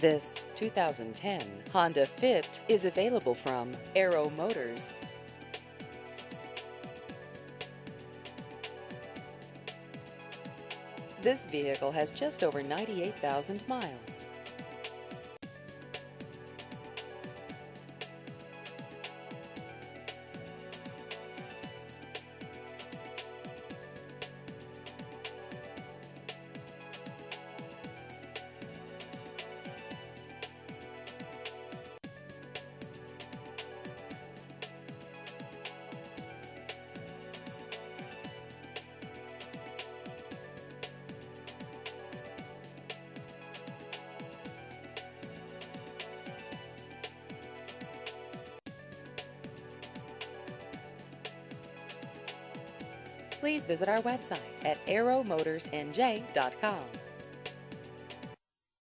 This 2010 Honda Fit is available from Arrow Motors. This vehicle has just over 98,000 miles. Please visit our website at arrowmotorsnj.com.